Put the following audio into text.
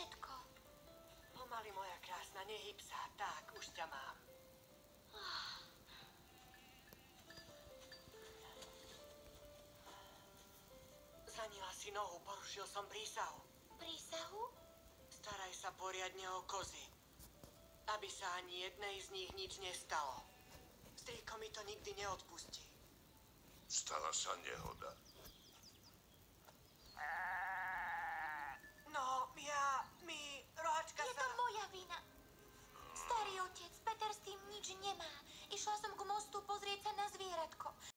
všetko. Pomaly, moja krásna, nehyb sa. Tak, už ťa mám. Zranila si nohu, porušil som prísahu. Prísahu? Staraj sa poriadne o kozy. Aby sa ani jednej z nich nič nestalo. Strýko mi to nikdy neodpustí. Stala sa nehoda.